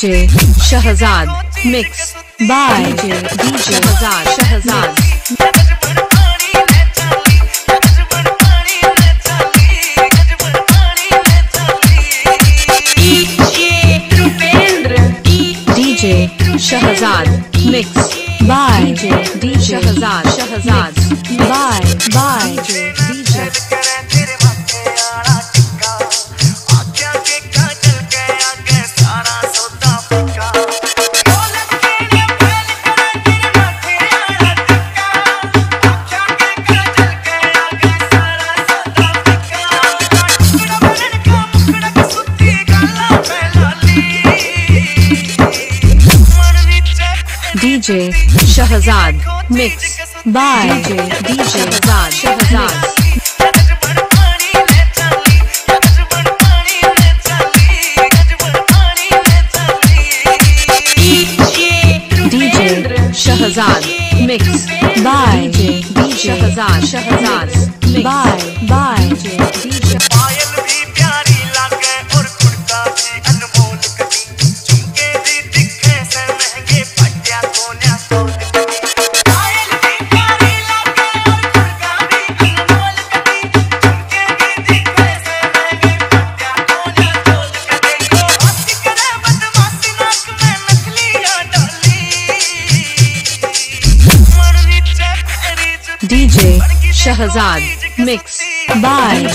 DJ Shahzad mix by DJ DJ Shahzad. Shahzad Shahzad mix by DJ Shahzad Shahzad. By by DJ. By by DJ DJ DJ Shahzad Mix by DJ DJ Shahzad Shahzad DJ Shahzad Mix by DJ तेरी जुती DJ Shahzad Mix by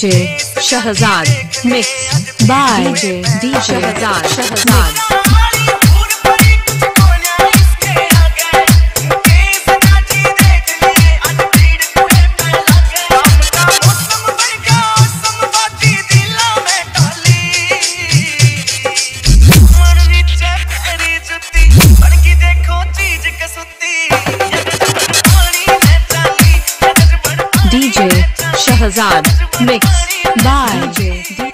DJ Shahzad Mix by DJ DJ Shahzad Mix by